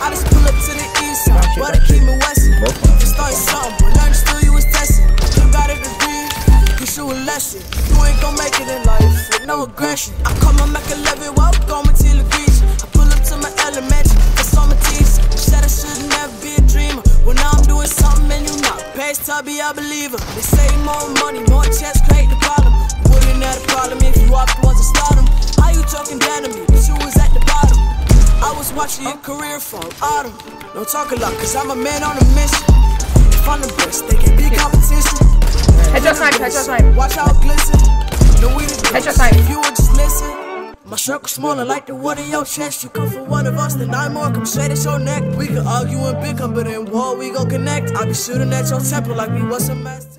I just pull up to the east side, but it keep me westin'. You started something, but learned still you was testing. You got a degree, you should a lesson. You ain't gon' make it in life with no aggression. I call my Mac 11, walk on my till beach. I pull up to my elementary, on my teeth. You said I should never be a dreamer. Well, now I'm doing something and you not. Past tubby, I believe her. They say more money, more checks create the problem. Wouldn't have a problem if you the ones that start them. How you talking down to me? Watching your career from autumn. Don't talk a lot, cause I'm a man on a mission. If I'm the best, they can be competition. Headshot snipe, headshot snipe. Watch out, glisten. No, we the Headshot snipe. If you would just listen. My circle smaller like the wood in your chest. You come for one of us, then I'm more come straight at your neck. We can argue and bicker, but in war we gon' connect. I be shooting at your temple like we was a mass.